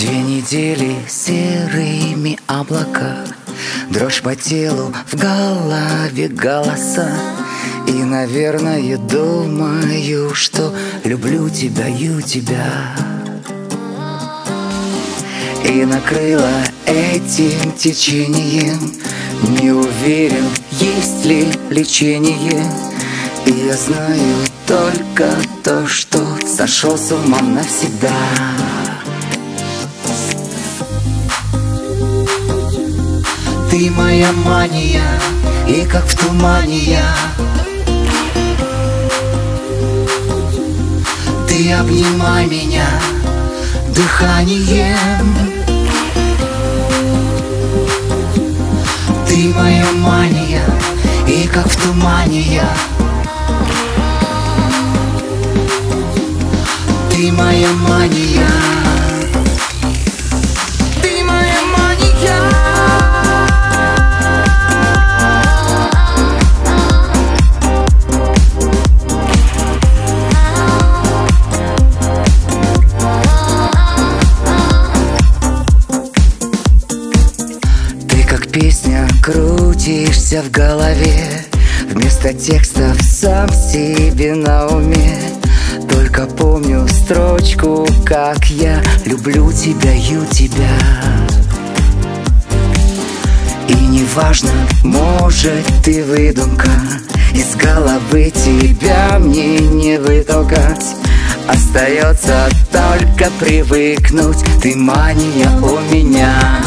Две недели серыми облака. Дрожь по телу, в голове голоса. И, наверное, думаю, что люблю тебя, ю тебя. И накрыла этим течением. Не уверен, есть ли лечение. И я знаю только то, что сошел с ума навсегда Ты моя мания, и как в тумане я. Ты обнимай меня дыханием Ты моя мания, и как в тумане я. Ты моя мания песня крутишься в голове. Вместо текстов сам себе на уме. Только помню строчку, как я люблю тебя, ю тебя И неважно, может ты выдумка. Из головы тебя мне не вытолкать. Остается только привыкнуть. Ты мания у меня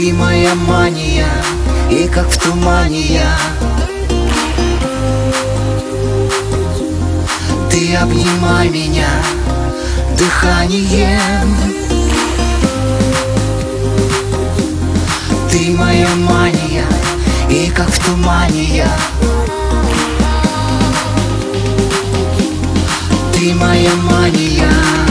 Ты моя мания, и как в тумане я. Ты обнимай меня дыханием Ты моя мания, и как в тумане я. Ты моя мания